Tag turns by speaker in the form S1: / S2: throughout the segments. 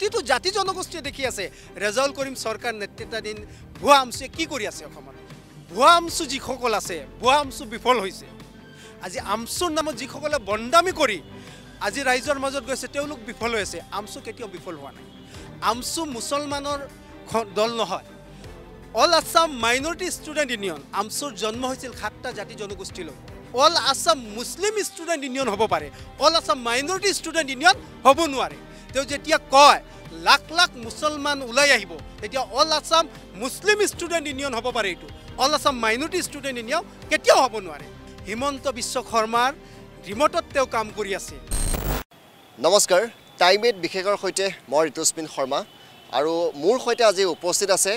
S1: প্ৰতিটো জাতি জনগোষ্ঠীয়ে দেখি আছে ৰেজাউল কৰিম চৰকাৰ নেতৃত্বাধীন ভুৱা আমচুৱে কি কৰি আছে অসমত? ভুৱা আমচু যিসকল আছে ভুৱা আমচু বিফল হৈছে। আজি আমচুৰ নামত যিসকলে বন্দামী কৰি আজি ৰাইজৰ মাজত গৈছে তেওঁলোক বিফল হৈ আছে। আমচু কেতিয়াও বিফল হোৱা নাই। আমচু মুছলমানৰ দল নহয়। All Assam minority student union amchur জন্ম হৈছিল সাতটা জাতি জনগোষ্ঠীলৈ all Assam Muslim student union হ'ব পাৰে। All Assam minority student union হ'ব নোৱাৰে। তেওঁ যেতিয়া কয় লাখ লাখ মুছলমান ওলাই আহিব তেতিয়া all Assam Muslim student union হ'ব পাৰে এইটো। All Assam minority student union কেতিয়াও হ'ব নোৱাৰে। হিমন্ত বিশ্ব শৰ্মাৰ ৰিমটত তেওঁ কাম কৰি আছে।
S2: নমস্কাৰ টাইম এইট বিশেষৰ সৈতে মই ঋতুস্মিন শৰ্মা আৰু মোৰ সৈতে আজি উপস্থিত আছে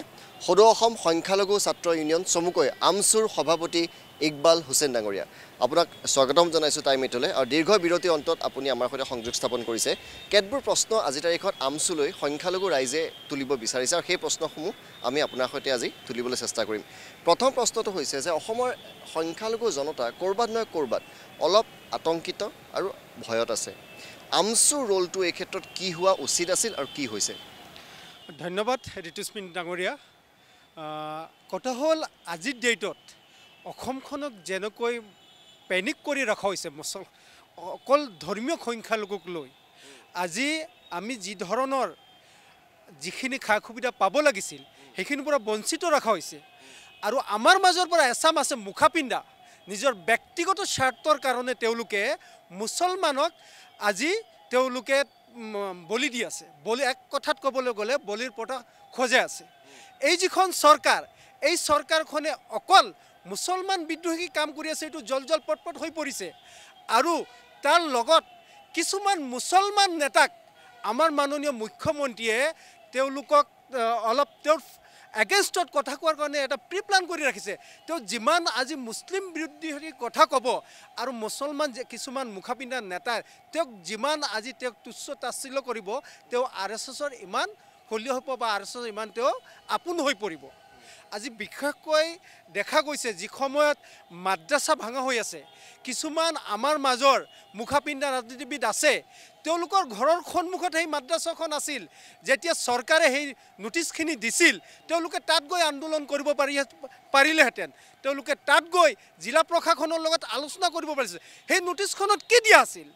S2: সদৌ অসম সংখ্যালঘু ছাত্ৰ ইউনিয়ন চমুকৈ আমচুৰ সভাপতি ইকবাল হুছেইন ডাঙৰীয়া। আপোনাক স্বাগতম জনাইছোঁ এইটলৈ আৰু দীৰ্ঘ বিৰতিৰ অন্তত আপুনি আমাৰ সৈতে সংযোগ স্থাপন কৰিছে। কেতবোৰ প্ৰশ্ন আজিৰ তাৰিখত আমচুলৈ সংখ্যালঘু ৰাইজে তুলিব বিচাৰিছে আৰু সেই প্ৰশ্নসমূহ আমি আপোনাৰ সৈতে আজি তুলিবলৈ চেষ্টা কৰিম। প্ৰথম প্ৰশ্নটো হৈছে যে অসমৰ সংখ্যালঘু জনতা ক'ৰবাত নহয় ক'ৰবাত অলপ আতংকিত আৰু ভয়ত আছে। আমচু ৰোলটো এই ক্ষেত্ৰত কি হোৱা উচিত আছিল আৰু কি হৈছে?
S1: ধন্যবাদ ঋতুস্মিন ডাঙৰীয়া। কথা হ'ল আজিৰ ডেটত অসমখনক যেনেকৈ পেনিক কৰি ৰখা হৈছে মুছল অকল ধৰ্মীয় সংখ্যালঘুক লৈ। আজি আমি যি ধৰণৰ যিখিনি সা সুবিধা পাব লাগিছিল সেইখিনিৰ পৰা বঞ্চিত ৰখা হৈছে। আৰু আমাৰ মাজৰ পৰা এচাম আছে মুখা পিন্ধা নিজৰ ব্যক্তিগত স্বাৰ্থৰ কাৰণে তেওঁলোকে মুছলমানক আজি তেওঁলোকে বলি দি আছে। বলি এক কথাত ক'বলৈ গ'লে বলিৰ পতা খোজে আছে। এই যিখন চৰকাৰ এই চৰকাৰখনে অকল মুছলমান বিদ্ৰোহী কাম কৰি আছে এইটো জল জল পটপট হৈ পৰিছে। আৰু তাৰ লগত কিছুমান মুছলমান নেতাক আমাৰ মাননীয় মুখ্যমন্ত্ৰীয়ে তেওঁলোকক অলপ তেওঁৰ এগেইনষ্টত কথা কোৱাৰ কাৰণে এটা প্ৰি প্লান কৰি ৰাখিছে। তেওঁ যিমান আজি মুছলিম বিৰোধী কথা ক'ব আৰু মুছলমান যে কিছুমান মুখা পিন্ধা নেতাই তেওঁক যিমান আজি তেওঁক তুচ্ছ তাচ্ছিল্য কৰিব তেওঁ আৰ এছ এছৰ ইমান ফলীয় হ'ব বা আৰ এছ এছৰ ইমান তেওঁ আপোন হৈ পৰিব। আজি বিশেষকৈ দেখা গৈছে যি সময়ত মাদ্ৰাছা ভাঙা হৈ আছে। কিছুমান আমাৰ মাজৰ মুখা পিন্ধা ৰাজনীতিবিদ আছে তেওঁলোকৰ ঘৰৰ সন্মুখত সেই মাদ্ৰাছাখন আছিল যেতিয়া চৰকাৰে সেই নটিচখিনি দিছিল তেওঁলোকে তাত গৈ আন্দোলন কৰিব পাৰি পাৰিলেহেঁতেন। তেওঁলোকে তাত গৈ জিলা প্ৰশাসনৰ লগত আলোচনা কৰিব পাৰিছে। সেই নটিচখনত কি দিয়া আছিল?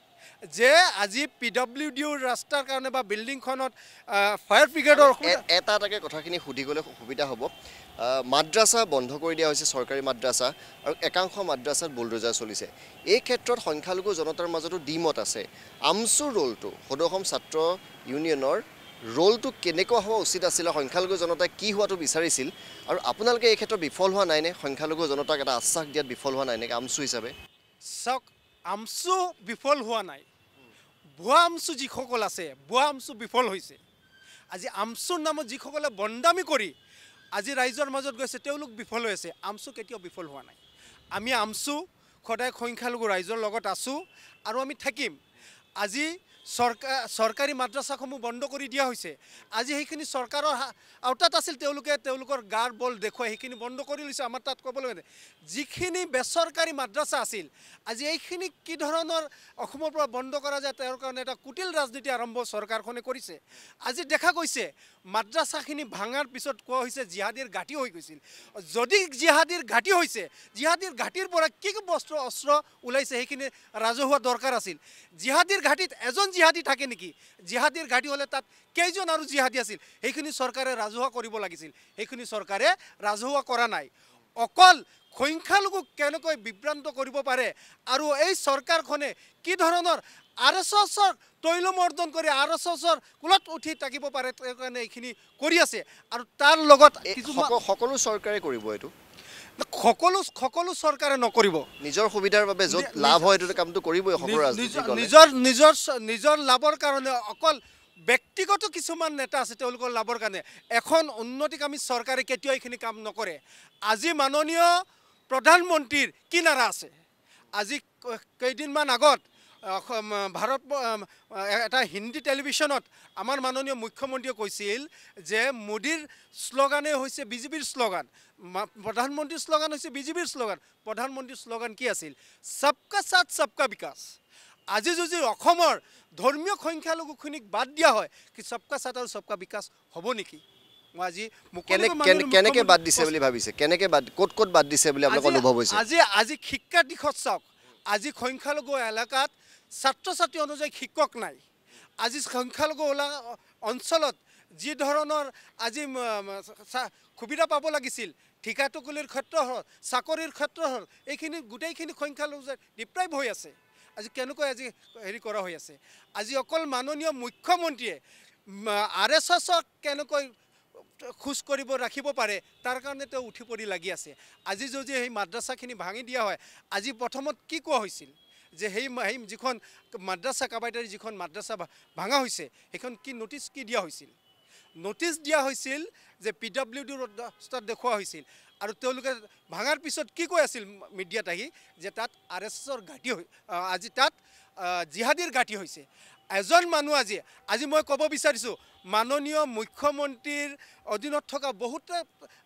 S1: যে আজি পি ডব্লিউ ডিৰ ৰাস্তাৰ কাৰণে বা বিল্ডিংখনত ফায়াৰ ব্ৰিগেডৰ
S2: এটা এটাকৈ কথাখিনি সুধি গ'লে সুবিধা হ'ব। মাদ্ৰাছা বন্ধ কৰি দিয়া হৈছে চৰকাৰী মাদ্ৰাছা আৰু একাংশ মাদ্ৰাছাত বুলডোজাৰ চলিছে। এই ক্ষেত্ৰত সংখ্যালঘু জনতাৰ মাজতো দ্বিমত আছে। আমচুৰ ৰোলটো সদৌ অসম ছাত্ৰ ইউনিয়নৰ ৰোলটো কেনেকুৱা হোৱা উচিত আছিলে সংখ্যালঘু জনতাই কি হোৱাটো বিচাৰিছিল আৰু আপোনালোকে এই ক্ষেত্ৰত বিফল হোৱা নাইনে? সংখ্যালঘু জনতাক এটা আশ্বাস দিয়াত বিফল হোৱা নাইনে আমচু হিচাপে?
S1: চাওক আমচু বিফল হোৱা নাই। ভুৱা আমচু যিসকল আছে ভুৱা আমচু বিফল হৈছে। আজি আমচুৰ নামত যিসকলে বন্দামী কৰি আজি ৰাইজৰ মাজত গৈছে তেওঁলোক বিফল হৈ আছে। আমচু কেতিয়াও বিফল হোৱা নাই। আমি আমচু সদায় সংখ্যালঘু ৰাইজৰ লগত আছোঁ আৰু আমি থাকিম। আজি চৰকাৰ মাদ্ৰাছাসমূহ বন্ধ কৰি দিয়া হৈছে। আজি সেইখিনি চৰকাৰৰ আওতাত আছিল তেওঁলোকে তেওঁলোকৰ গাৰ বল দেখুৱাই সেইখিনি বন্ধ কৰি লৈছে আমাৰ তাত ক'বলৈ যিখিনি বেচৰকাৰী মাদ্ৰাছা আছিল আজি এইখিনি কি ধৰণৰ অসমৰ পৰা বন্ধ কৰা যায় তেওঁৰ কাৰণে এটা কুটিল ৰাজনীতি আৰম্ভ চৰকাৰখনে কৰিছে। আজি দেখা গৈছে মাদ্ৰাছাখিনি ভাঙাৰ পিছত কোৱা হৈছে জিহাদীৰ ঘাটি হৈ গৈছিল। যদি জিহাদীৰ ঘাটি হৈছে জিহাদীৰ ঘাটিৰ পৰা কি বস্ত্ৰ অস্ত্ৰ ওলাইছে সেইখিনি ৰাজহুৱা দৰকাৰ আছিল। জিহাদীৰ ঘাটিত এজন জিহাদী থাকে নেকি? জিহাদীৰ ঘাটি হ'লে তাত কেইজন আৰু জিহাদী আছিল? সেইখিনি চৰকাৰে ৰাজহুৱা কৰিব লাগিছিল। সেইখিনি চৰকাৰে ৰাজহুৱা কৰা নাই। অকল সংখ্যালঘুক কেনেকৈ বিভ্ৰান্ত কৰিব পাৰে আৰু এই চৰকাৰখনে কি ধৰণৰ আৰ এছ এছৰ তৈলমৰ্দন কৰি আৰ এছ এছৰ কুলত উঠি থাকিব পাৰে তেওঁৰ কাৰণে এইখিনি কৰি আছে। আৰু তাৰ লগত
S2: সকলো চৰকাৰে কৰিব এইটো।
S1: সকলো সকলো চৰকাৰে নকৰিব।
S2: নিজৰ সুবিধাৰ বাবে য'ত লাভ হয় এইটো কামটো কৰিবই।
S1: নিজৰ নিজৰ নিজৰ লাভৰ কাৰণে অকল ব্যক্তিগত কিছুমান নেতা আছে তেওঁলোকৰ লাভৰ কাৰণে এখন উন্নতিকামী চৰকাৰে কেতিয়াও এইখিনি কাম নকৰে। আজি মাননীয় প্ৰধানমন্ত্ৰীৰ কি নাৰা আছে? আজি কেইদিনমান আগত অসম ভাৰত এটা হিন্দী টেলিভিশ্যনত আমাৰ মাননীয় মুখ্যমন্ত্ৰীয়ে কৈছিল যে মোদীৰ শ্লোগানেই হৈছে বিজেপিৰ শ্লোগান। প্ৰধানমন্ত্ৰীৰ শ্লোগান হৈছে বিজেপিৰ শ্লোগান। প্ৰধানমন্ত্ৰীৰ শ্লোগান কি আছিল? সবকা সাথ সবকা বিকাশ। আজি যদি অসমৰ ধৰ্মীয় সংখ্যালঘুখিনিক বাদ দিয়া হয় কি চবকা চাট আৰু চবকা বিকাশ হ'ব নেকি? মই আজি
S2: কেনেকে বাদ দিছে বুলি ভাবিছে? কেনেকে বাদ ক'ত ক'ত বাদ দিছে বুলি আপোনালোকৰ
S1: আজি-
S2: অনুভৱ হৈছে?
S1: আজি আজি শিক্ষাৰ দিশত চাওক। আজি সংখ্যালঘু এলেকাত ছাত্ৰ ছাত্ৰী অনুযায়ী শিক্ষক নাই। আজি সংখ্যালঘু অঞ্চলত যি ধৰণৰ আজি সুবিধা পাব লাগিছিল ঠিকা টুকুলিৰ ক্ষেত্ৰ হ'ল চাকৰিৰ ক্ষেত্ৰ হ'ল এইখিনি গোটেইখিনি সংখ্যালঘু ডিপ্ৰাইভ হৈ আছে। আজি কেনেকৈ আজি হেৰি কৰা হৈ আছে? আজি অকল মাননীয় মুখ্যমন্ত্ৰীয়ে আৰ এছ এছক কেনেকৈ খোজ কৰিব ৰাখিব পাৰে তাৰ কাৰণে তেওঁ উঠি পৰি লাগি আছে। আজি যদি সেই মাদ্ৰাছাখিনি ভাঙি দিয়া হয় আজি প্ৰথমত কি কোৱা হৈছিল? যে সেই সেই যিখন মাদ্ৰাছা কাবাইতাৰী যিখন মাদ্ৰাছা ভাঙা হৈছে সেইখন কি নটিচ কি দিয়া হৈছিল? নটিচ দিয়া হৈছিল যে পি ডাব্লিউ ডিৰ ৰাস্তাত দেখুওৱা হৈছিল। আৰু তেওঁলোকে ভাঙাৰ পিছত কি কৈ আছিল মিডিয়াত আহি? যে তাত আৰ এছ এছৰ ঘাটি হৈ আজি তাত জিহাদীৰ ঘাটি হৈছে। এজন মানুহ আজি আজি মই ক'ব বিচাৰিছোঁ মাননীয় মুখ্যমন্ত্ৰীৰ অধীনত থকা বহুতে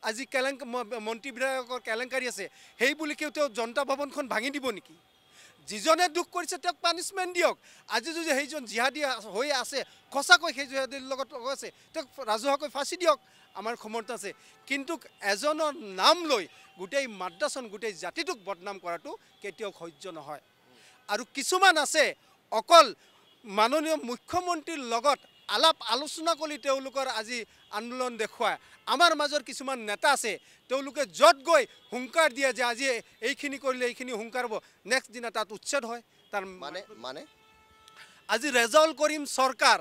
S1: আজি কেলেং মন্ত্ৰী বিধায়কৰ কেলেংকাৰী আছে। সেই বুলি কেও তেওঁ জনতা ভৱনখন ভাঙি দিব নেকি? যিজনে দুখ কৰিছে তেওঁক পানিছমেণ্ট দিয়ক। আজি যদি সেইজন জিহাদী হৈ আছে সঁচাকৈ সেই জিহাদীৰ লগত আছে তেওঁক ৰাজহুৱাকৈ ফাঁচি দিয়ক আমাৰ ক্ষমতা আছে। কিন্তু এজনৰ নাম লৈ গোটেই মাদ্ৰাছন গোটেই জাতিটোক বদনাম কৰাটো কেতিয়াও সহ্য নহয়। আৰু কিছুমান আছে অকল মাননীয় মুখ্যমন্ত্ৰীৰ লগত আলাপ আলোচনা কৰি তেওঁলোকৰ আজি আন্দোলন দেখুৱায়। আমাৰ মাজৰ কিছুমান নেতা আছে তেওঁলোকে য'ত গৈ হুংকাৰ দিয়ে যে আজি এইখিনি কৰিলে এইখিনি হুংকাৰ হ'ব নেক্সট দিনা তাত উচ্ছেদ হয় তাৰ
S2: মানে মানে?
S1: আজি ৰেজাউল কৰিম চৰকাৰ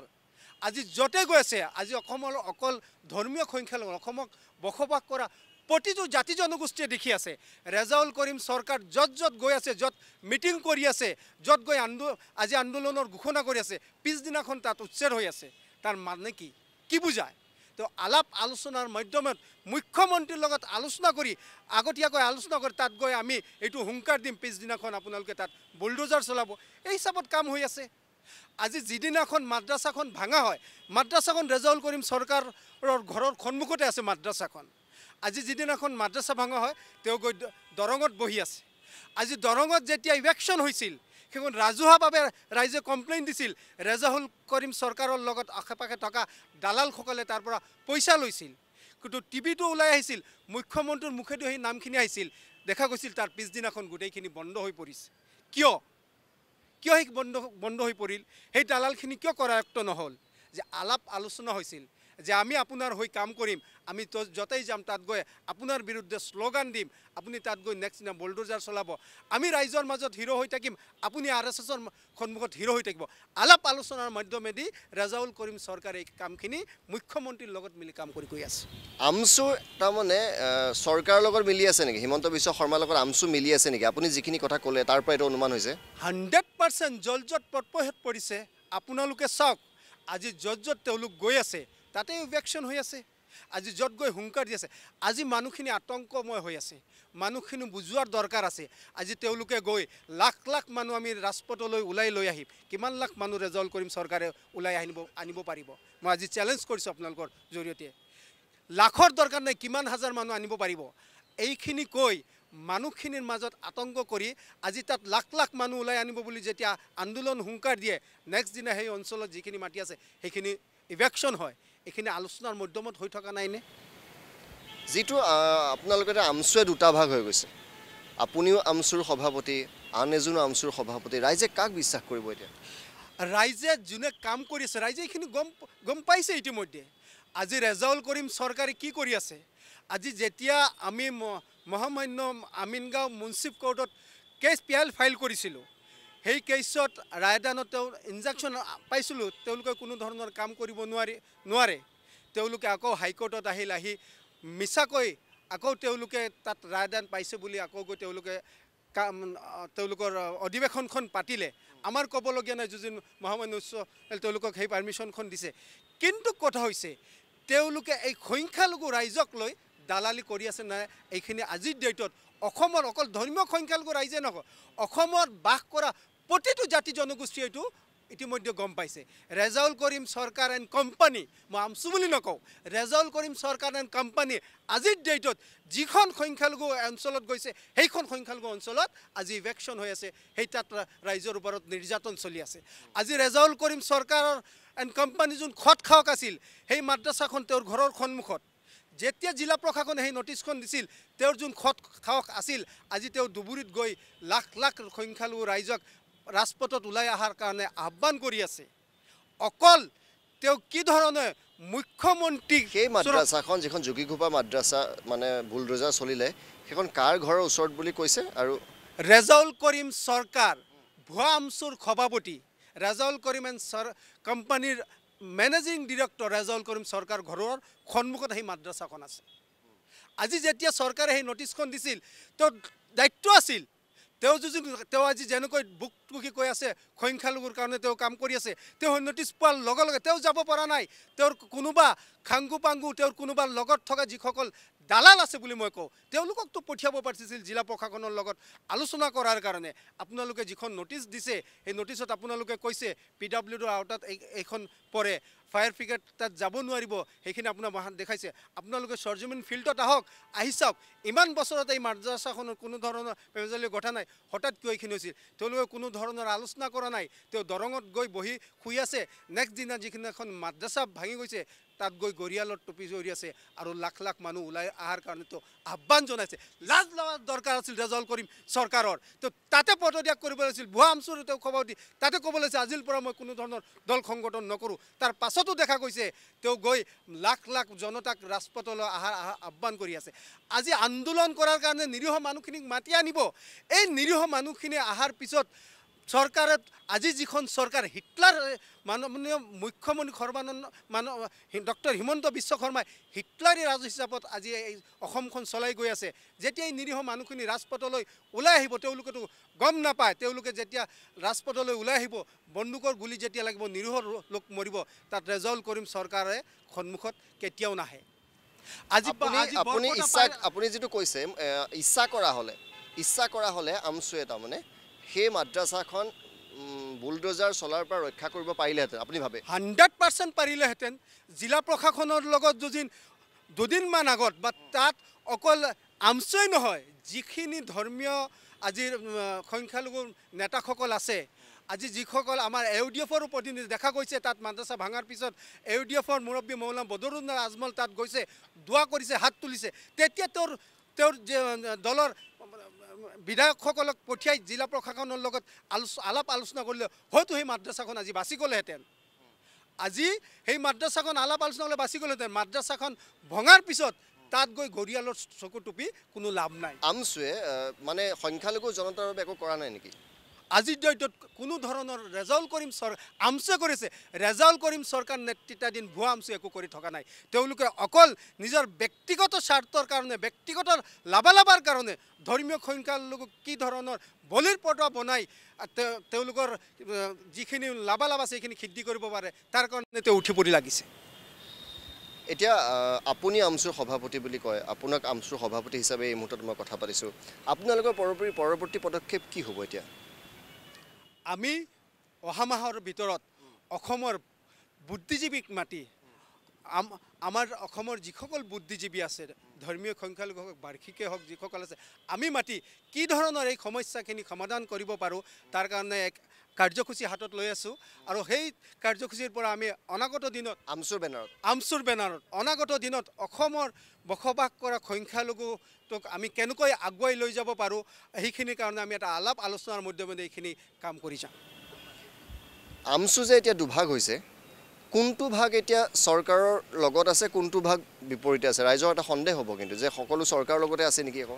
S1: আজি য'তে গৈ আছে আজি অসমৰ অকল ধৰ্মীয় সংখ্যালঘু অসমক বসবাস কৰা প্ৰতিটো জাতি জনগোষ্ঠীয়ে দেখি আছে ৰেজাউল কৰিম চৰকাৰ য'ত য'ত গৈ আছে য'ত মিটিং কৰি আছে য'ত গৈ আন্দো আজি আন্দোলনৰ ঘোষণা কৰি আছে পিছদিনাখন তাত উচ্ছেদ হৈ আছে তাৰ মানে কি? কি বুজায়? তো আলাপ আলোচনাৰ মাধ্যমত মুখ্যমন্ত্ৰীৰ লগত আলোচনা কৰি আগতীয়াকৈ আলোচনা কৰি তাত গৈ আমি এইটো হুংকাৰ দিম পিছদিনাখন আপোনালোকে তাত বুলডোজাৰ চলাব। এই হিচাপত কাম হৈ আছে। আজি যিদিনাখন মাদ্ৰাছাখন ভাঙা হয় মাদ্ৰাছাখন ৰেজাউল কৰিম চৰকাৰৰ ঘৰৰ সন্মুখতে আছে মাদ্ৰাছাখন। আজি যিদিনাখন মাদ্ৰাছা ভাঙা হয় তেওঁ গৈ দৰঙত বহি আছে। আজি দৰঙত যেতিয়া ইলেকশ্যন হৈছিল সেইখন ৰাজহুৱাভাৱে ৰাইজে কমপ্লেইন দিছিল। ৰেজাউল কৰিম চৰকাৰৰ লগত আশে পাশে থকা দালালসকলে তাৰ পৰা পইচা লৈছিল। কিন্তু টিভিটো ওলাই আহিছিল। মুখ্যমন্ত্ৰীৰ মুখেদি সেই নামখিনি আহিছিল। দেখা গৈছিল তাৰ পিছদিনাখন গোটেইখিনি বন্ধ হৈ পৰিছে। কিয়? কিয় সেই বন্ধ বন্ধ হৈ পৰিল? সেই দালালখিনি কিয় কৰায়ত্ব নহ'ল? যে আলাপ আলোচনা হৈছিল। যে আমি আপোনাৰ হৈ কাম কৰিম। আমি ত য'তেই যাম তাত গৈ আপোনাৰ বিৰুদ্ধে শ্লোগান দিম। আপুনি তাত গৈ নেক্সট দিনা বলডোজাৰ চলাব। আমি ৰাইজৰ মাজত হিৰ' হৈ থাকিম। আপুনি আৰ এছ এছৰ সন্মুখত হিৰ' হৈ থাকিব। আলাপ আলোচনাৰ মাধ্যমেদি ৰেজাউল কৰিম চৰকাৰে এই কামখিনি মুখ্যমন্ত্ৰীৰ লগত মিলি কাম কৰি গৈ আছে।
S2: আমচুৰ তাৰমানে চৰকাৰৰ লগত মিলি আছে নেকি? হিমন্ত বিশ্ব শৰ্মাৰ লগত আমচু মিলি আছে নেকি? আপুনি যিখিনি কথা ক'লে তাৰ পৰা এইটো অনুমান হৈছে।
S1: হাণ্ড্ৰেড পাৰ্চেণ্ট জল য'ত পটপহত পৰিছে। আপোনালোকে চাওক আজি য'ত য'ত তেওঁলোক গৈ আছে। তাতে ইভেকশ্যন হৈ আছে। আজি য'ত গৈ হুংকাৰ দি আছে। আজি মানুহখিনি আতংকময় হৈ আছে। মানুহখিনি বুজোৱাৰ দৰকাৰ আছে। আজি তেওঁলোকে গৈ লাখ লাখ মানুহ আমি ৰাজপথলৈ ওলাই লৈ আহিম। কিমান লাখ মানুহ ৰেজাল্ট কৰিম চৰকাৰে ওলাই আনিব আনিব পাৰিব? মই আজি চেলেঞ্জ কৰিছোঁ আপোনালোকৰ জৰিয়তে। লাখৰ দৰকাৰ নাই কিমান হাজাৰ মানুহ আনিব পাৰিব। এইখিনি কৈ মানুহখিনিৰ মাজত আতংক কৰি আজি তাত লাখ লাখ মানুহ ওলাই আনিব বুলি যেতিয়া আন্দোলন হুংকাৰ দিয়ে নেক্সট দিনা সেই অঞ্চলত যিখিনি মাটি আছে সেইখিনি ইভেকশ্যন হয়। এইখিনি আলোচনাৰ মাধ্যমত হৈ থকা নাইনে?
S2: যিটো আপোনালোকে আমচুৱে দুটা ভাগ হৈ গৈছে। আপুনিও আমচুৰ সভাপতি আন এজনো আমচুৰ সভাপতি। ৰাইজে কাক বিশ্বাস কৰিব এতিয়া?
S1: ৰাইজে যোনে কাম কৰি আছে ৰাইজে এইখিনি গম গম পাইছে ইতিমধ্যে। আজি ৰেজাউল কৰিম চৰকাৰে কি কৰি আছে? আজি যেতিয়া আমি মহামান্য আমিনগাঁও মুন্সিপ কোৰ্টত কেছ পি এল ফাইল কৰিছিলোঁ সেই কেছত ৰায়দানত তেওঁ ইনজাকশ্যন পাইছিলোঁ তেওঁলোকে কোনো ধৰণৰ কাম কৰিব নোৱাৰি নোৱাৰে। তেওঁলোকে আকৌ হাইকোৰ্টত আহিল আহি মিছাকৈ আকৌ তেওঁলোকে তাত ৰায়দান পাইছে বুলি আকৌ গৈ তেওঁলোকে কাম তেওঁলোকৰ অধিৱেশনখন পাতিলে। আমাৰ ক'বলগীয়া নাই যদিন মহামান্য উচ্চ তেওঁলোকক সেই পাৰ্মিশ্যনখন দিছে। কিন্তু কথা হৈছে তেওঁলোকে এই সংখ্যালঘু ৰাইজক লৈ দালালি কৰি আছে নাই এইখিনি আজিৰ ডেটত অসমৰ অকল ধৰ্মীয় সংখ্যালঘু ৰাইজে নহয় অসমত বাস কৰা প্ৰতিটো জাতি জনগোষ্ঠীয়ে এইটো ইতিমধ্যে গম পাইছে। ৰেজাউল কৰিম চৰকাৰ এণ্ড কোম্পানী মই আমচু বুলি নকওঁ। ৰেজাউল কৰিম চৰকাৰ এণ্ড কোম্পানী আজিৰ ডেটত যিখন সংখ্যালঘু অঞ্চলত গৈছে সেইখন সংখ্যালঘু অঞ্চলত আজি ইভেকশ্যন হৈ আছে সেই তাত ৰাইজৰ ওপৰত নিৰ্যাতন চলি আছে। আজি ৰেজাউল কৰিম চৰকাৰৰ এণ্ড কোম্পানী যোন খত খাওক আছিল সেই মাদ্ৰাছাখন তেওঁৰ ঘৰৰ সন্মুখত। যেতিয়া জিলা প্ৰশাসনে সেই নটিচখন দিছিল তেওঁৰ যোন খত খাওক আছিল আজি তেওঁ দুবুৰীত গৈ লাখ লাখ সংখ্যালঘু ৰাইজক ৰাজপথত ওলাই অহাৰ কাৰণে আহ্বান কৰি আছে। অকল তেওঁ কি ধৰণে মুখ্যমন্ত্ৰী
S2: সেই মাদ্ৰাছাখন যিখন যোগীঘোপা মাদ্ৰাছা মানে বুলডোজাৰ চলিলে সেইখন কাৰ ঘৰৰ ওচৰত বুলি কৈছে আৰু
S1: ৰেজাউল কৰিম চৰকাৰ ভুৱা আমচুৰ সভাপতি। ৰেজাউল কৰিম এণ্ড চৰ কোম্পানীৰ মেনেজিং ডিৰেক্টৰ ৰেজাউল কৰিম চৰকাৰ ঘৰৰ সন্মুখত সেই মাদ্ৰাছাখন আছে। আজি যেতিয়া চৰকাৰে সেই নটিচখন দিছিল তেওঁৰ দায়িত্ব আছিল তেওঁ যদি তেওঁ আজি যেনেকৈ বুক টুকি কৈ আছে সংখ্যালঘুৰ কাৰণে তেওঁ কাম কৰি আছে তেওঁ নটিচ পোৱাৰ লগে লগে তেওঁ যাব পৰা নাই। তেওঁৰ কোনোবা খাংগু পাংগু তেওঁৰ কোনোবা লগত থকা যিসকল দালাল আছে বুলি মই কওঁ তেওঁলোককতো পঠিয়াব পাৰিছিল জিলা প্ৰশাসনৰ লগত আলোচনা কৰাৰ কাৰণে। আপোনালোকে যিখন নটিচ দিছে সেই নটিচত আপোনালোকে কৈছে পি ডাব্লিউ ডিৰ আওতাত এই এইখন পৰে। ফায়াৰ ব্ৰিগেড তাত যাব নোৱাৰিব সেইখিনি আপোনাৰ দেখাইছে। আপোনালোকে সৰজমিন ফিল্ডত আহক আহি চাওক ইমান বছৰত এই মাদ্ৰাছাখনৰ কোনো ধৰণৰ বেমেজালি গঠা নাই হঠাৎ কিয় এইখিনি হৈছিল? তেওঁলোকে কোনো ধৰণৰ আলোচনা কৰা নাই তেওঁ দৰঙত গৈ বহি শুই আছে। নেক্সট দিনা যিখিনি এখন মাদ্ৰাছা ভাঙি গৈছে তাত গৈ গৰিয়ালত টুপি জৰি আছে আৰু লাখ লাখ মানুহ ওলাই অহাৰ কাৰণে তেওঁ আহ্বান জনাইছে। লাজ লোৱাৰ দৰকাৰ আছিল ৰেজাল্ট কৰিম চৰকাৰৰ। তেওঁ তাতে পদত্যাগ কৰিব লাগিছিল ভুৱা আমচুৰ তেওঁ খবৰ দি তাতে ক'ব লাগিছে আজিৰ পৰা মই কোনো ধৰণৰ দল সংগঠন নকৰোঁ। তাৰ পাছতো দেখা গৈছে তেওঁ গৈ লাখ লাখ জনতাক ৰাজপথলৈ অহাৰ আহা- আহ্বান কৰি আছে। আজি আন্দোলন কৰাৰ কাৰণে নিৰীহ মানুহখিনিক মাতি আনিব। এই নিৰীহ মানুহখিনি অহাৰ পিছত চৰকাৰত আজি যিখন চৰকাৰ হিটলাৰ মাননীয় মুখ্যমন্ত্ৰী সৰ্বানন্দ মান ডক্টৰ হিমন্ত বিশ্ব শৰ্মাই হিটলাৰী ৰাজ হিচাপত আজি এই অসমখন চলাই গৈ আছে। যেতিয়া এই নিৰীহ মানুহখিনি ৰাজপথলৈ ওলাই আহিব তেওঁলোকেতো গম নাপায়। তেওঁলোকে যেতিয়া ৰাজপথলৈ ওলাই আহিব বন্দুকৰ গুলি যেতিয়া লাগিব নিৰীহ লোক মৰিব তাত ৰেজাউল কৰিম চৰকাৰে সন্মুখত কেতিয়াও নাহে। আজি
S2: আপুনি ইচ্ছা আপুনি যিটো কৈছে ইচ্ছা কৰা হ'লে ইচ্ছা কৰা হ'লে আমচুৱে তাৰমানে সেই মাদ্ৰাছাখন বুলডোজাৰ চলাৰ পৰা ৰক্ষা কৰিব পাৰিলেহেঁতেন আপুনি ভাবে?
S1: হাণ্ড্ৰেড পাৰ্চেণ্ট পাৰিলেহেঁতেন। জিলা প্ৰশাসনৰ লগত যদি দুদিনমান আগত বা তাত অকল আমচই নহয় যিখিনি ধৰ্মীয় আজিৰ সংখ্যালঘু নেতাসকল আছে আজি যিসকল আমাৰ এ ডি এফৰো প্ৰতিনিধি দেখা গৈছে তাত মাদ্ৰাছা ভাঙাৰ পিছত এ ডি এফৰ মুৰব্বী মৌলানা বদৰুদ্দিন আজমল তাত গৈছে দোৱা কৰিছে হাত তুলিছে। তেতিয়া তেওঁৰ তেওঁৰ যে দলৰ বিধায়কসকলক পঠিয়াই জিলা প্ৰশাসনৰ লগত আলাপ আলোচনা কৰিলে হয়তো সেই মাদ্ৰাছাখন আজি বাচি গ'লেহেঁতেন। আজি সেই মাদ্ৰাছাখন আলাপ আলোচনা কৰিলে বাচি গ'লেহেঁতেন। মাদ্ৰাছাখন ভঙাৰ পিছত তাত গৈ ঘৰিয়ালৰ চকু টুপি কোনো লাভ নাই।
S2: আমচুৱে মানে সংখ্যালঘু জনতাৰ বাবে একো কৰা নাই নেকি?
S1: আজিৰ ডেটত কোনো ধৰণৰ ৰেজাউল কৰিম চৰ আমচুৱে কৰিছে ৰেজাউল কৰিম চৰকাৰ নেতৃত্বাধীন ভুৱা আমচুৱে একো কৰি থকা নাই। তেওঁলোকে অকল নিজৰ ব্যক্তিগত স্বাৰ্থৰ কাৰণে ব্যক্তিগত লাভালাভৰ কাৰণে ধৰ্মীয় সংখ্যালঘুক কি ধৰণৰ বলিৰ পটোৱা বনাই তেওঁলোকৰ যিখিনি লাভালাভ আছে সেইখিনি সিদ্ধি কৰিব পাৰে তাৰ কাৰণে তেওঁ উঠি পৰি লাগিছে।
S2: এতিয়া আপুনি আমচুৰ সভাপতি বুলি কয় আপোনাক আমচুৰ সভাপতি হিচাপে এই মুহূৰ্তত মই কথা পাতিছোঁ। আপোনালোকৰ পৰৱৰ্তী পৰৱৰ্তী পদক্ষেপ কি হ'ব এতিয়া?
S1: আমি অহা মাহৰ ভিতৰত অসমৰ বুদ্ধিজীৱীক মাতি আম- আমাৰ অসমৰ যিসকল বুদ্ধিজীৱী আছে ধৰ্মীয় সংখ্যালঘু হওক বাৰ্ষিকে হওক যিসকল আছে আমি মাতি কি ধৰণৰ এই সমস্যাখিনি সমাধান কৰিব পাৰোঁ তাৰ কাৰণে এক কাৰ্যসূচী হাতত লৈ আছোঁ। আৰু সেই কাৰ্যসূচীৰ পৰা আমি অনাগত দিনত
S2: আমচুৰ বেনাৰত।
S1: আমচুৰ বেনাৰত অনাগত দিনত অসমৰ বসবাস কৰা সংখ্যালঘুটোক আমি কেনেকৈ আগুৱাই লৈ যাব পাৰোঁ সেইখিনিৰ কাৰণে আমি এটা আলাপ আলোচনাৰ মাধ্যমেৰে এইখিনি কাম কৰি যাম।
S2: আমচু যে এতিয়া দুভাগ হৈছে কোনটো ভাগ এতিয়া চৰকাৰৰ লগত আছে কোনটো ভাগ বিপৰীতে আছে? ৰাইজৰ এটা সন্দেহ হ'ব কিন্তু যে সকলো চৰকাৰৰ লগতে আছে নেকি আকৌ?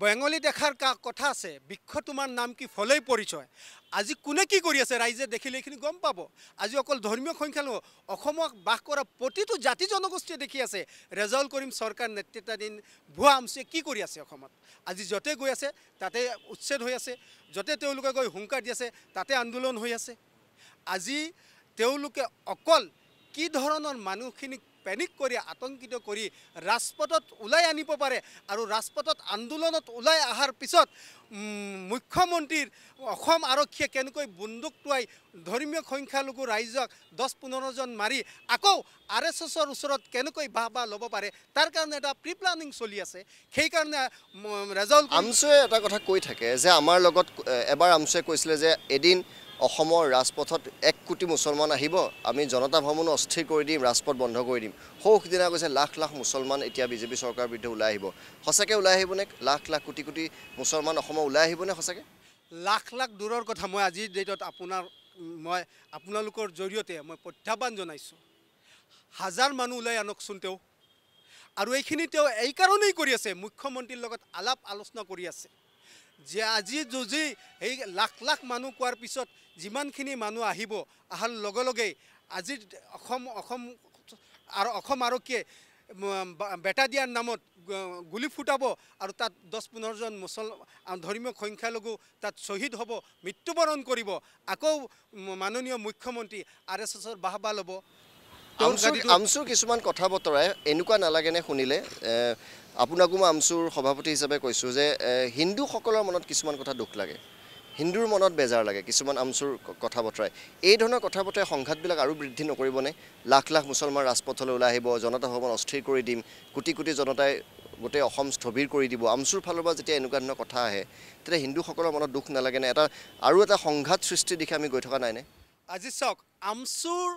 S1: বেঙলী দেখাৰ কা- কথা আছে বৃক্ষ তোমাৰ নাম কি ফলেই পৰিচয়। আজি কোনে কি কৰি আছে ৰাইজে দেখিলে এইখিনি গম পাব। আজি অকল ধৰ্মীয় সংখ্যালঘু অসমত বাস কৰা প্ৰতিটো জাতি জনগোষ্ঠীয়ে দেখি আছে। ৰেজাউল কৰিম চৰকাৰ নেতৃত্বাধীন ভুৱা আমচুৱে কি কৰি আছে অসমত? আজি য'তে গৈ আছে তাতে উচ্ছেদ হৈ আছে। য'তে তেওঁলোকে গৈ হুংকাৰ দি আছে তাতে আন্দোলন হৈ আছে। আজি তেওঁলোকে অকল কি ধৰণৰ মানুহখিনিক পেনিক কৰি আতংকিত কৰি ৰাজপথত ওলাই আনিব পাৰে আৰু ৰাজপথত আন্দোলনত ওলাই অহাৰ পিছত মুখ্যমন্ত্ৰীৰ অসম আৰক্ষীয়ে কেনেকৈ বন্দুক টোৱাই ধৰ্মীয় সংখ্যালঘু ৰাইজক দহ পোন্ধৰজন মাৰি আকৌ আৰ এছ এছৰ ওচৰত কেনেকৈ বাহ বাহ ল'ব পাৰে তাৰ কাৰণে এটা প্ৰি প্লানিং চলি আছে। সেইকাৰণে কৰিম-
S2: আমচুৱে এটা কথা কৈ থাকে যে আমাৰ লগত এবাৰ আমচুৱে কৈছিলে যে এদিন অসমৰ ৰাজপথত এক কোটি মুছলমান আহিব আমি জনতা ভ্ৰমণ অস্থিৰ কৰি দিম ৰাজপথ বন্ধ কৰি দিম। সৌ সিদিনা কৈছে লাখ লাখ মুছলমান এতিয়া বিজেপি চৰকাৰৰ বিৰুদ্ধে ওলাই আহিব। সঁচাকৈ ওলাই আহিবনে লাখ লাখ কোটি কোটি মুছলমান অসমৰ ওলাই আহিবনে সঁচাকৈ?
S1: লাখ লাখ দূৰৰ কথা মই আজিৰ ডেটত আপোনাৰ মই আপোনালোকৰ জৰিয়তে মই প্ৰত্যাহ্বান জনাইছোঁ। হাজাৰ মানুহ ওলাই আনকচোন তেওঁ। আৰু এইখিনি তেওঁ এই কাৰণেই কৰি আছে মুখ্যমন্ত্ৰীৰ লগত আলাপ আলোচনা কৰি আছে। যে আজি যদি এই লাখ লাখ মানুহ কোৱাৰ পিছত যিমানখিনি মানুহ আহিব অহাৰ লগে লগেই আজি অসম অসম আৰু অসম আৰক্ষীয়ে বেটা দিয়াৰ নামত গুলি ফুটাব আৰু তাত দহ পোন্ধৰজন মুছল ধৰ্মীয় সংখ্যালঘু তাত শ্বহীদ হ'ব মৃত্যুবৰণ কৰিব। আকৌ মাননীয় মুখ্যমন্ত্ৰী আৰ এছ এছৰ বাহবা ল'ব।
S2: আমচুৰ কিছুমান কথা বতৰাই এনেকুৱা নালাগেনে শুনিলে? আপোনাকো মই আমচুৰ সভাপতি হিচাপে কৈছোঁ যে হিন্দুসকলৰ মনত কিছুমান কথা দুখ লাগে। হিন্দুৰ মনত বেজাৰ লাগে কিছুমান আমচুৰ কথা বতৰাই। এই ধৰণৰ কথা বতৰাই সংঘাতবিলাক আৰু বৃদ্ধি নকৰিবনে? লাখ লাখ মুছলমান ৰাজপথলৈ ওলাই আহিব জনতা ভৱন অস্থিৰ কৰি দিম কোটি কোটি জনতাই গোটেই অসম স্থবিৰ কৰি দিব আমচুৰ ফালৰ পৰা যেতিয়া এনেকুৱা ধৰণৰ কথা আহে তেতিয়া হিন্দুসকলৰ মনত দুখ নালাগেনে? এটা আৰু এটা সংঘাত সৃষ্টিৰ দিশে আমি গৈ থকা নাইনে?
S1: আজি চাওক আমচুৰ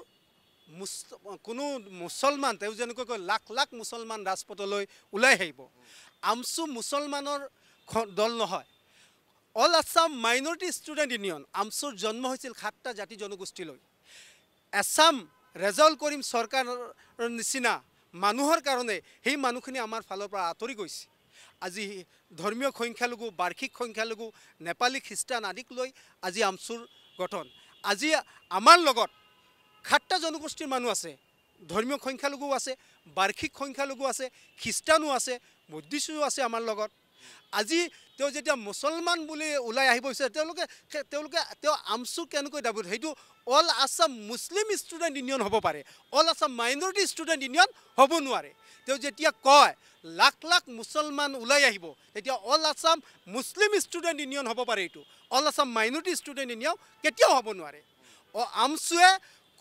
S1: কোনো মুছলমান তেওঁ যেনেকৈ কয় লাখ লাখ মুছলমান ৰাজপথলৈ ওলাই আহিব। আমচু মুছলমানৰ দল নহয়। All Assam minority student union amchur জন্ম হৈছিল সাতটা জাতি জনগোষ্ঠীলৈ। এছাম ৰেজাউল কৰিম চৰকাৰৰ নিচিনা মানুহৰ কাৰণে সেই মানুহখিনি আমাৰ ফালৰ পৰা আঁতৰি গৈছে। আজি ধৰ্মীয় সংখ্যালঘু বাৰ্ষিক সংখ্যালঘু নেপালী খ্ৰীষ্টান আদিক লৈ আজি আমচুৰ গঠন। আজি আমাৰ লগত সাতটা জনগোষ্ঠীৰ মানুহ আছে ধৰ্মীয় সংখ্যালঘুও আছে বাৰ্ষিক সংখ্যালঘু আছে খ্ৰীষ্টানো আছে বুদ্ধিষ্টো আছে আমাৰ লগত। আজি তেওঁ যেতিয়া মুছলমান বুলি ওলাই আহিব বিচাৰে তেওঁলোকে তেওঁলোকে তেওঁ আমচু কেনেকৈ দাবী সেইটো all Assam Muslim student union হ'ব পাৰে। All Assam minority student union হ'ব নোৱাৰে। তেওঁ যেতিয়া কয় লাখ লাখ মুছলমান ওলাই আহিব তেতিয়া all Assam Muslim student union হ'ব পাৰে এইটো। All Assam minority student union কেতিয়াও হ'ব নোৱাৰে। অ আমচুৱে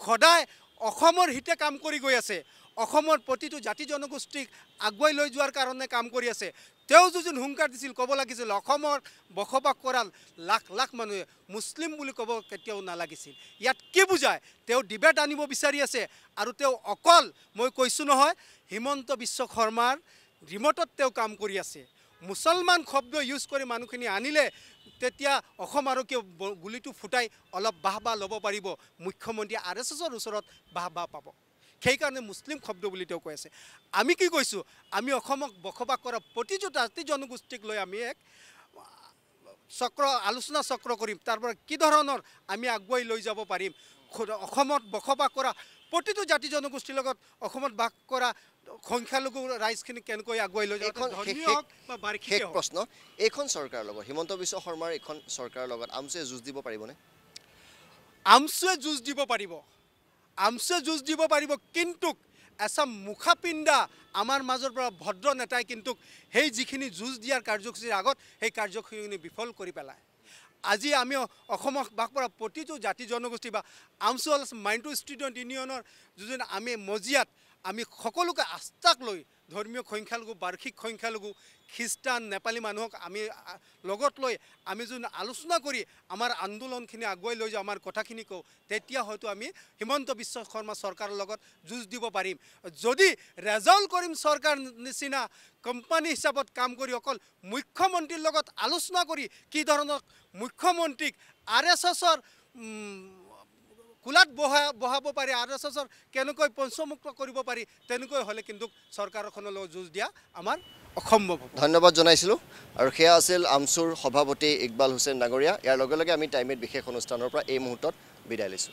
S1: সদায় অসমৰ হিতে কাম কৰি গৈ আছে। অসমৰ প্ৰতিটো জাতি জনগোষ্ঠীক আগুৱাই লৈ যোৱাৰ কাৰণে কাম কৰি আছে। তেওঁ যোন হুংকাৰ দিছিল ক'ব লাগিছিল অসমৰ বসবাস কৰা লাখ লাখ মানুহে মুছলিম বুলি ক'ব কেতিয়াও নালাগিছিল। ইয়াত কি বুজায়? তেওঁ ডিবেট আনিব বিচাৰি আছে আৰু তেওঁ অকল মই কৈছোঁ নহয় হিমন্ত বিশ্ব শৰ্মাৰ ৰিমটত তেওঁ কাম কৰি আছে। মুছলমান শব্দ ইউজ কৰি মানুহখিনি আনিলে তেতিয়া অসম আৰক্ষীয়ে গুলিটো ফুটাই অলপ বাহ বাহ ল'ব পাৰিব। মুখ্যমন্ত্ৰী আৰ এছ এছৰ ওচৰত বাহ বাহ পাব। সেইকাৰণে মুছলিম শব্দ বুলি তেওঁ কৈ আছে। আমি কি কৈছোঁ? আমি অসমক বসবাস কৰা প্ৰতিটো জাতি জনগোষ্ঠীক লৈ আমি এক চক্ৰ আলোচনা চক্ৰ কৰিম। তাৰ পৰা কি ধৰণৰ আমি আগুৱাই লৈ যাব পাৰিম? অসমত বসবাস কৰা প্ৰতিটো জাতি জনগোষ্ঠীৰ লগত অসমত বাস কৰা সংখ্যালঘু ৰাইজখিনি কেনেকৈ আগুৱাই লৈ
S2: শেষ- শেষ প্ৰশ্ন। এইখন চৰকাৰৰ লগত হিমন্ত বিশ্ব শৰ্মাৰ এইখন চৰকাৰৰ লগত আমচুৱে যুঁজ দিব পাৰিবনে?
S1: আমচুৱে যুঁজ দিব পাৰিব। আমচুৱে যুঁজ দিব পাৰিব কিন্তু এচাম মুখাপিণ্ডা আমাৰ মাজৰ পৰা ভদ্ৰ নেতাই কিন্তু সেই যিখিনি যুঁজ দিয়াৰ কাৰ্যসূচীৰ আগত সেই কাৰ্যসূচীখিনি বিফল কৰি পেলায়। আজি আমি অসমত বাস কৰা প্ৰতিটো জাতি জনগোষ্ঠী বা আমচু মাইণ্ড ষ্টুডেণ্ট ইউনিয়নৰ যোন আমি মজিয়াত আমি সকলোকে আস্থাক লৈ ধৰ্মীয় সংখ্যালঘু বাৰ্ষিক সংখ্যালঘু খ্ৰীষ্টান নেপালী মানুহক আমি লগত লৈ আমি যোন আলোচনা কৰি আমাৰ আন্দোলনখিনি আগুৱাই লৈ যাওঁ আমাৰ কথাখিনি কওঁ তেতিয়া হয়তো আমি হিমন্ত বিশ্ব শৰ্মা চৰকাৰৰ লগত যুঁজ দিব পাৰিম। যদি ৰেজাউল কৰিম চৰকাৰ নিচিনা কোম্পানী হিচাপত কাম কৰি অকল মুখ্যমন্ত্ৰীৰ লগত আলোচনা কৰি কি ধৰণৰ মুখ্যমন্ত্ৰীক আৰ এছ এছৰ কোলাত বহা বহাব পাৰি আৰ এছ এছৰ কেনেকৈ পঞ্চমুক্ত কৰিব পাৰি তেনেকৈ হ'লে কিন্তু চৰকাৰখনৰ লগত যুঁজ দিয়া আমাৰ অসম্ভৱ
S2: ধন্যবাদ জনাইছিলোঁ। আৰু সেয়া আছিল আমচুৰ সভাপতি ইকবাল হুছেইন ডাঙৰীয়া। ইয়াৰ লগে লগে আমি টাইমেট বিশেষ অনুষ্ঠানৰ পৰা এই মুহূৰ্তত বিদায় লৈছোঁ।